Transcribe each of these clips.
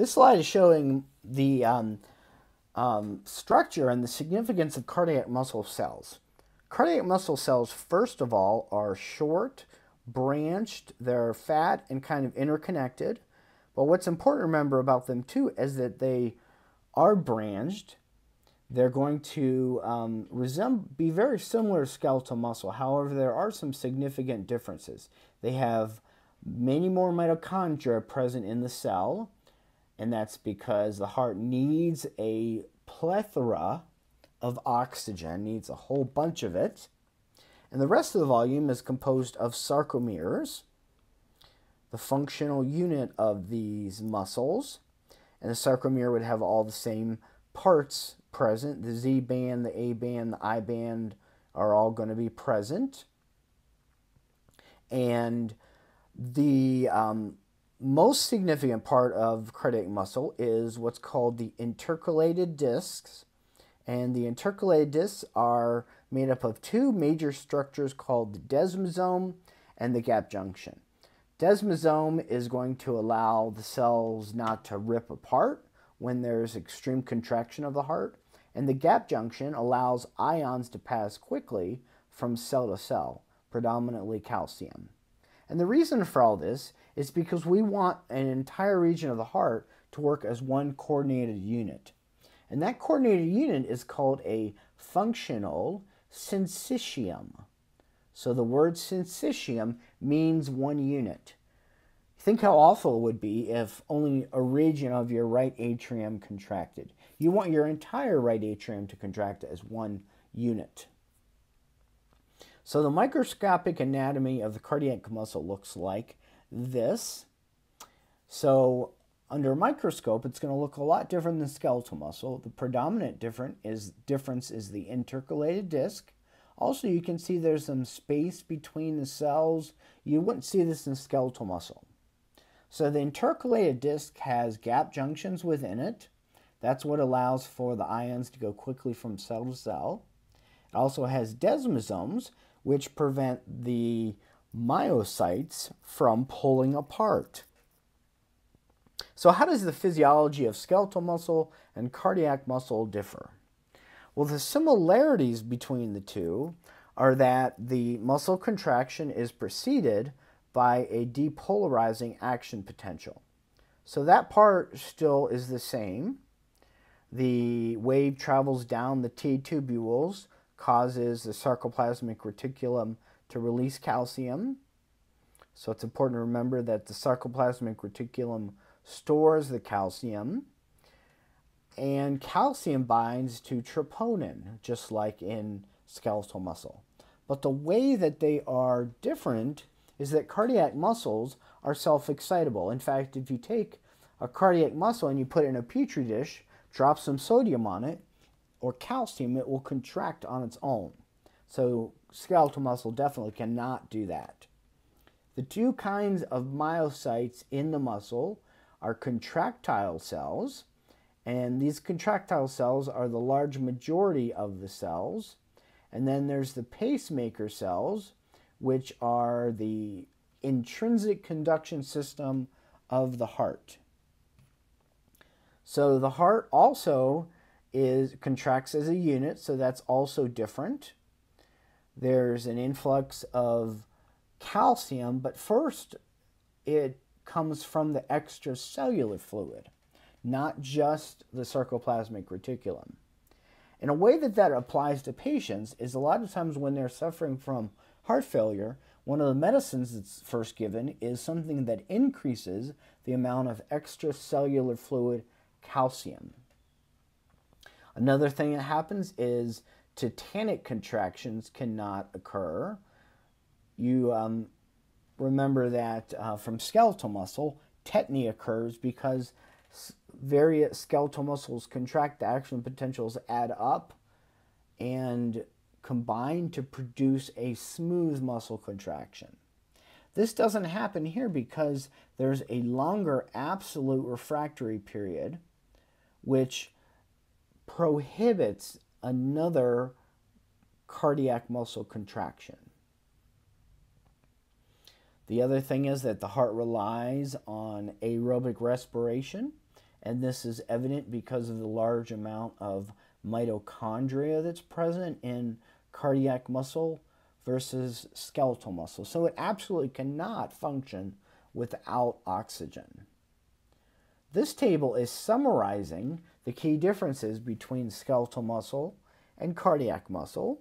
This slide is showing the um, um, structure and the significance of cardiac muscle cells. Cardiac muscle cells, first of all, are short, branched, they're fat and kind of interconnected. But what's important to remember about them too is that they are branched. They're going to um, resemble, be very similar to skeletal muscle. However, there are some significant differences. They have many more mitochondria present in the cell and that's because the heart needs a plethora of oxygen, needs a whole bunch of it. And the rest of the volume is composed of sarcomeres, the functional unit of these muscles. And the sarcomere would have all the same parts present. The Z band, the A band, the I band are all going to be present. And the um, most significant part of cardiac muscle is what's called the intercalated discs. And the intercalated discs are made up of two major structures called the desmosome and the gap junction. Desmosome is going to allow the cells not to rip apart when there's extreme contraction of the heart, and the gap junction allows ions to pass quickly from cell to cell, predominantly calcium. And the reason for all this is because we want an entire region of the heart to work as one coordinated unit. And that coordinated unit is called a functional syncytium. So the word syncytium means one unit. Think how awful it would be if only a region of your right atrium contracted. You want your entire right atrium to contract as one unit. So the microscopic anatomy of the cardiac muscle looks like this. So under a microscope, it's going to look a lot different than skeletal muscle. The predominant different is, difference is the intercalated disc. Also, you can see there's some space between the cells. You wouldn't see this in skeletal muscle. So the intercalated disc has gap junctions within it. That's what allows for the ions to go quickly from cell to cell. It also has desmosomes, which prevent the myocytes from pulling apart. So, how does the physiology of skeletal muscle and cardiac muscle differ? Well, the similarities between the two are that the muscle contraction is preceded by a depolarizing action potential. So, that part still is the same. The wave travels down the T tubules, causes the sarcoplasmic reticulum to release calcium. So it's important to remember that the sarcoplasmic reticulum stores the calcium and calcium binds to troponin, just like in skeletal muscle. But the way that they are different is that cardiac muscles are self excitable. In fact, if you take a cardiac muscle and you put it in a petri dish, drop some sodium on it or calcium, it will contract on its own. So skeletal muscle definitely cannot do that. The two kinds of myocytes in the muscle are contractile cells, and these contractile cells are the large majority of the cells. And then there's the pacemaker cells, which are the intrinsic conduction system of the heart. So the heart also is contracts as a unit, so that's also different. There's an influx of calcium, but first it comes from the extracellular fluid, not just the sarcoplasmic reticulum. And a way that that applies to patients is a lot of times when they're suffering from heart failure, one of the medicines that's first given is something that increases the amount of extracellular fluid calcium. Another thing that happens is tetanic contractions cannot occur. You um, remember that uh, from skeletal muscle, tetany occurs because various skeletal muscles contract, the action potentials add up and combine to produce a smooth muscle contraction. This doesn't happen here because there's a longer absolute refractory period, which prohibits another cardiac muscle contraction. The other thing is that the heart relies on aerobic respiration, and this is evident because of the large amount of mitochondria that's present in cardiac muscle versus skeletal muscle. So it absolutely cannot function without oxygen. This table is summarizing the key differences between skeletal muscle and cardiac muscle.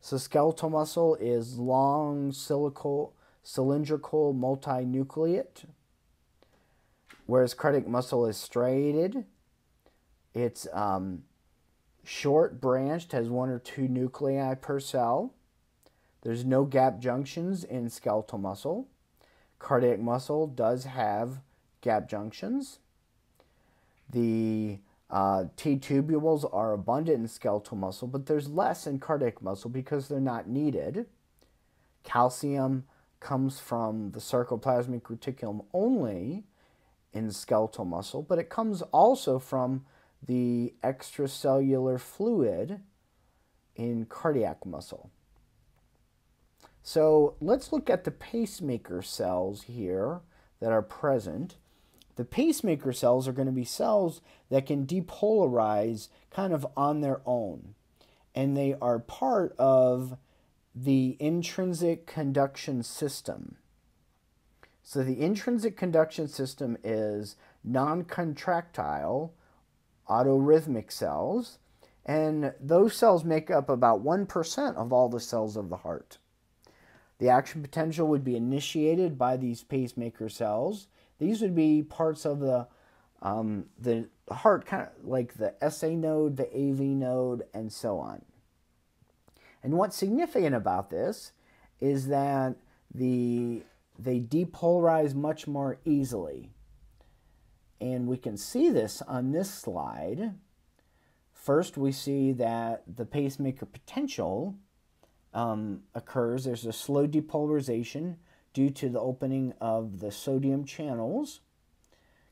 So skeletal muscle is long, cylindrical, cylindrical multinucleate, whereas cardiac muscle is striated. It's um, short branched, has one or two nuclei per cell. There's no gap junctions in skeletal muscle. Cardiac muscle does have gap junctions. The uh, T tubules are abundant in skeletal muscle, but there's less in cardiac muscle because they're not needed. Calcium comes from the sarcoplasmic reticulum only in skeletal muscle, but it comes also from the extracellular fluid in cardiac muscle. So let's look at the pacemaker cells here that are present. The pacemaker cells are going to be cells that can depolarize kind of on their own. And they are part of the intrinsic conduction system. So the intrinsic conduction system is non-contractile autorhythmic cells, and those cells make up about 1% of all the cells of the heart. The action potential would be initiated by these pacemaker cells. These would be parts of the um, the heart, kind of like the SA node, the AV node, and so on. And what's significant about this is that the they depolarize much more easily. And we can see this on this slide. First, we see that the pacemaker potential um, occurs. There's a slow depolarization due to the opening of the sodium channels,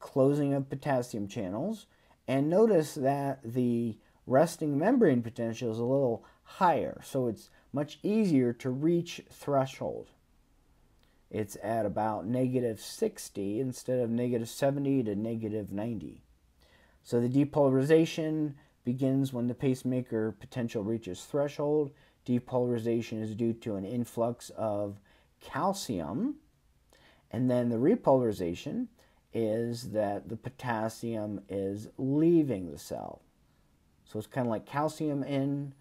closing of potassium channels. And notice that the resting membrane potential is a little higher, so it's much easier to reach threshold it's at about negative 60 instead of negative 70 to negative 90. So the depolarization begins when the pacemaker potential reaches threshold. Depolarization is due to an influx of calcium. And then the repolarization is that the potassium is leaving the cell. So it's kind of like calcium in,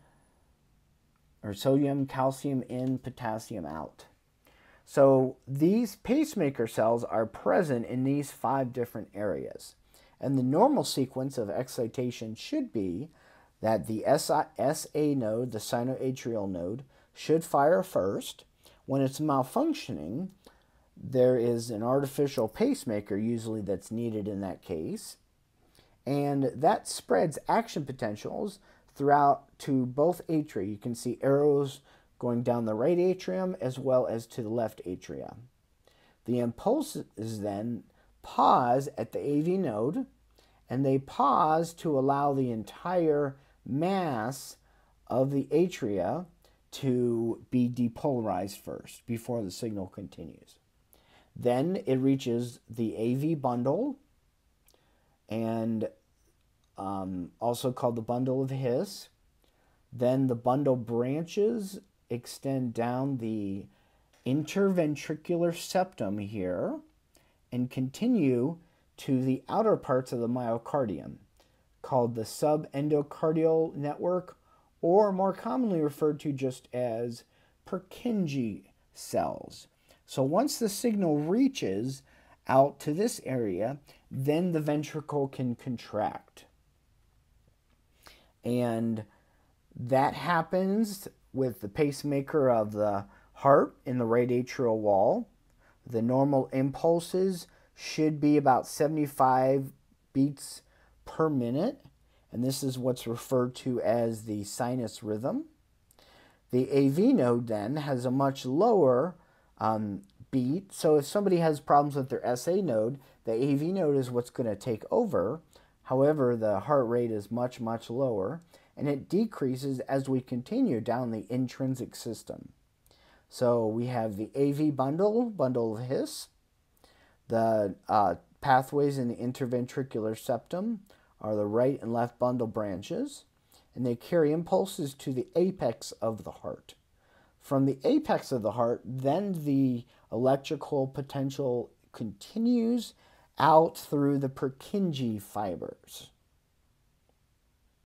or sodium, calcium in, potassium out. So these pacemaker cells are present in these five different areas. And the normal sequence of excitation should be that the SA node, the sinoatrial node, should fire first. When it's malfunctioning, there is an artificial pacemaker usually that's needed in that case. And that spreads action potentials throughout to both atria. You can see arrows going down the right atrium as well as to the left atria. The impulses then pause at the AV node and they pause to allow the entire mass of the atria to be depolarized first before the signal continues. Then it reaches the AV bundle and um, also called the bundle of His. Then the bundle branches extend down the interventricular septum here and continue to the outer parts of the myocardium called the subendocardial network or more commonly referred to just as Purkinje cells. So once the signal reaches out to this area, then the ventricle can contract. And that happens with the pacemaker of the heart in the right atrial wall. The normal impulses should be about 75 beats per minute, and this is what's referred to as the sinus rhythm. The AV node then has a much lower um, beat, so if somebody has problems with their SA node, the AV node is what's going to take over. However, the heart rate is much, much lower and it decreases as we continue down the intrinsic system. So we have the AV bundle, bundle of His, the uh, pathways in the interventricular septum are the right and left bundle branches, and they carry impulses to the apex of the heart. From the apex of the heart, then the electrical potential continues out through the Purkinje fibers.